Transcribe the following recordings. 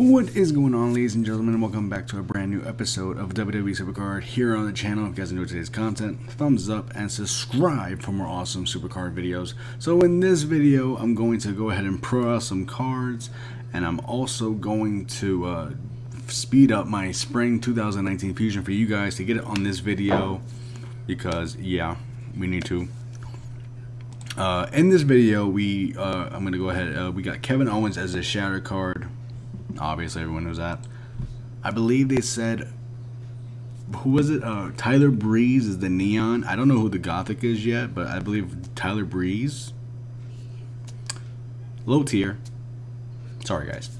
What is going on ladies and gentlemen and welcome back to a brand new episode of WWE Supercard here on the channel. If you guys enjoyed today's content, thumbs up and subscribe for more awesome Supercard videos. So in this video, I'm going to go ahead and pro out some cards and I'm also going to uh, speed up my Spring 2019 Fusion for you guys to get it on this video because yeah, we need to. Uh, in this video, we uh, I'm gonna go ahead. Uh, we got Kevin Owens as a shatter card. Obviously, everyone knows that. I believe they said, who was it? Uh, Tyler Breeze is the neon. I don't know who the Gothic is yet, but I believe Tyler Breeze. Low tier. Sorry, guys.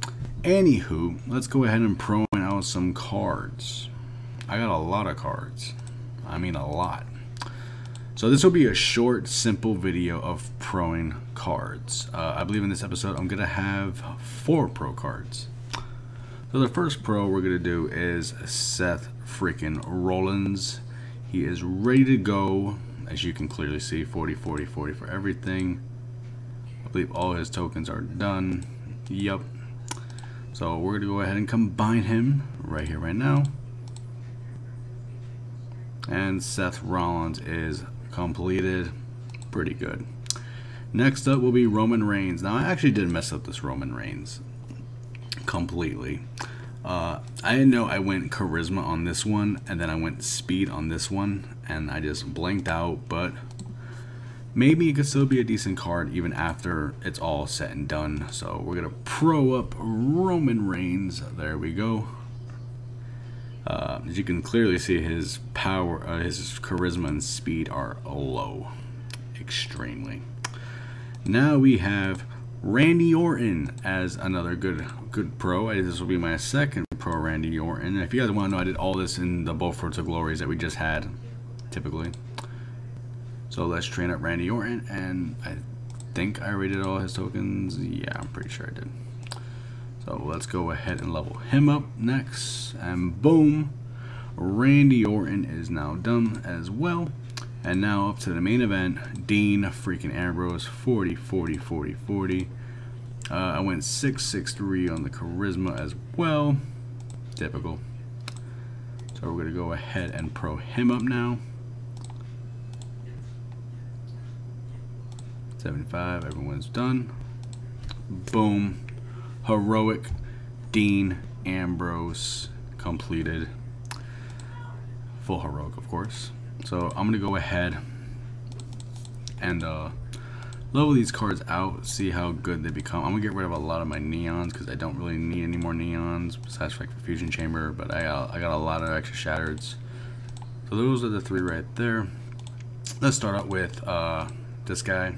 Anywho, let's go ahead and pro out some cards. I got a lot of cards. I mean, a lot. So this will be a short, simple video of proing cards. Uh, I believe in this episode I'm going to have four pro cards. So the first pro we're going to do is Seth freaking Rollins. He is ready to go. As you can clearly see, 40, 40, 40 for everything. I believe all his tokens are done. Yup. So we're going to go ahead and combine him right here, right now. And Seth Rollins is completed. Pretty good. Next up will be Roman Reigns. Now, I actually did mess up this Roman Reigns completely. Uh, I didn't know I went charisma on this one, and then I went speed on this one, and I just blanked out, but maybe it could still be a decent card even after it's all said and done. So we're going to pro up Roman Reigns. There we go. Uh, as you can clearly see, his power, uh, his charisma and speed are low, extremely. Now we have Randy Orton as another good good pro. This will be my second pro Randy Orton. If you guys want to know, I did all this in the Roads to Glories that we just had, typically. So let's train up Randy Orton, and I think I rated all his tokens. Yeah, I'm pretty sure I did. So let's go ahead and level him up next. And boom, Randy Orton is now done as well. And now up to the main event, Dean freaking Ambrose, 40, 40, 40, 40. Uh, I went 663 on the charisma as well. Typical. So we're going to go ahead and pro him up now. 75, everyone's done. Boom heroic Dean Ambrose completed. Full heroic, of course. So I'm going to go ahead and uh, level these cards out, see how good they become. I'm going to get rid of a lot of my neons because I don't really need any more neons besides like Fusion Chamber, but I got, I got a lot of extra shattereds. So those are the three right there. Let's start out with uh, this guy.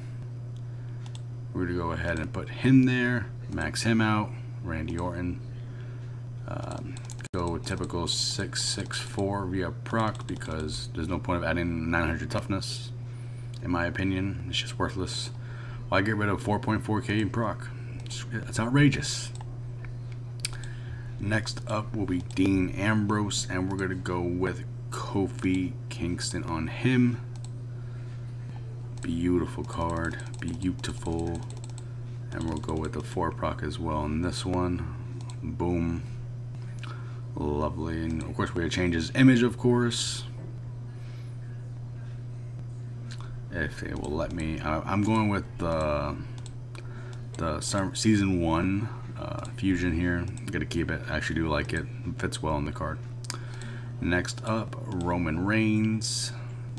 We're going to go ahead and put him there max him out. Randy Orton. Um, go typical 664 via proc because there's no point of adding 900 toughness. In my opinion, it's just worthless. Why get rid of 4.4k in proc? It's, it's outrageous. Next up will be Dean Ambrose, and we're going to go with Kofi Kingston on him. Beautiful card. Beautiful. And we'll go with the 4 proc as well in this one. Boom. Lovely. And of course, we're going to change his image, of course. If it will let me. I'm going with the, the season 1 uh, fusion here. I'm going to keep it. I actually do like it. it. Fits well in the card. Next up, Roman Reigns.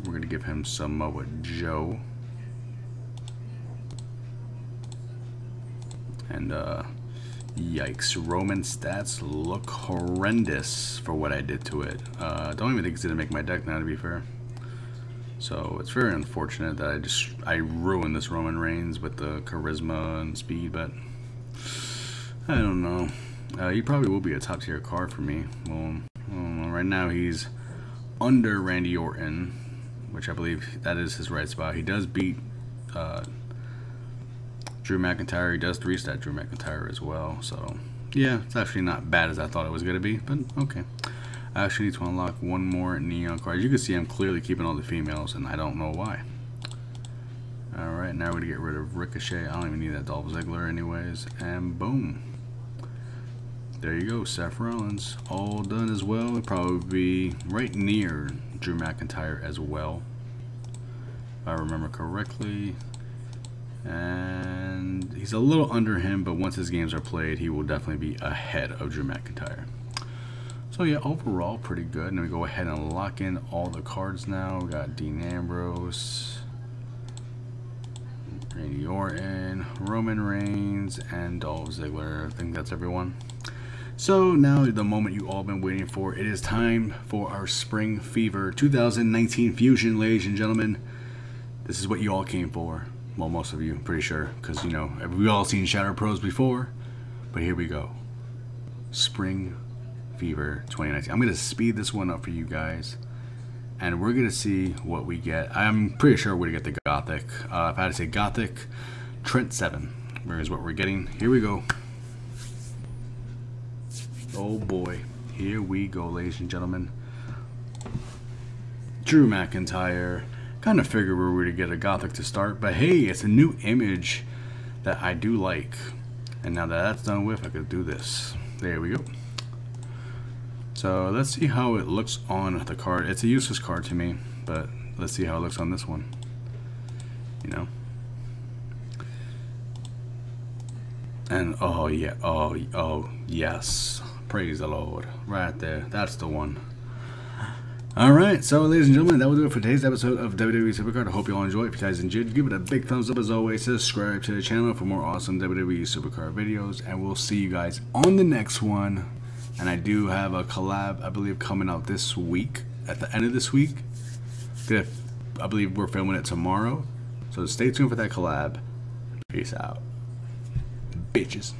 We're going to give him some with Joe. And uh, yikes, Roman stats look horrendous for what I did to it. Uh, don't even think it's gonna make my deck now, to be fair. So it's very unfortunate that I just I ruined this Roman Reigns with the charisma and speed, but I don't know. Uh, he probably will be a top tier card for me. Well, well, right now he's under Randy Orton, which I believe that is his right spot. He does beat uh, Drew McIntyre. He does three stat Drew McIntyre as well. So yeah, it's actually not bad as I thought it was going to be, but okay. I actually need to unlock one more neon card. As you can see, I'm clearly keeping all the females, and I don't know why. Alright, now we're going to get rid of Ricochet. I don't even need that Dolph Ziggler anyways. And boom. there you go, Seth Rollins, all done as well. It'll probably be right near Drew McIntyre as well, if I remember correctly. And he's a little under him, but once his games are played, he will definitely be ahead of Drew McIntyre. So yeah, overall pretty good. And we go ahead and lock in all the cards now. We got Dean Ambrose, Randy Orton, Roman Reigns, and Dolph Ziggler. I think that's everyone. So now the moment you all been waiting for. It is time for our Spring Fever 2019 Fusion, ladies and gentlemen. This is what you all came for. Well, most of you, I'm pretty sure, because you know we all seen Shatter Pros before. But here we go. Spring Fever 2019. I'm gonna speed this one up for you guys, and we're gonna see what we get. I'm pretty sure we're gonna get the Gothic. Uh, if I had to say Gothic, Trent Seven. Here's what we're getting. Here we go. Oh boy, here we go, ladies and gentlemen. Drew McIntyre. Kind of figured where we were to get a Gothic to start, but hey, it's a new image that I do like. And now that that's done with, I could do this. There we go. So let's see how it looks on the card. It's a useless card to me, but let's see how it looks on this one. You know? And oh yeah, oh, oh yes. Praise the Lord. Right there. That's the one. Alright, so ladies and gentlemen, that will do it for today's episode of WWE Supercard. I hope you all enjoyed. If you guys enjoyed, give it a big thumbs up as always. Subscribe to the channel for more awesome WWE Supercard videos. And we'll see you guys on the next one. And I do have a collab, I believe, coming out this week. At the end of this week. I believe we're filming it tomorrow. So stay tuned for that collab. Peace out. Bitches.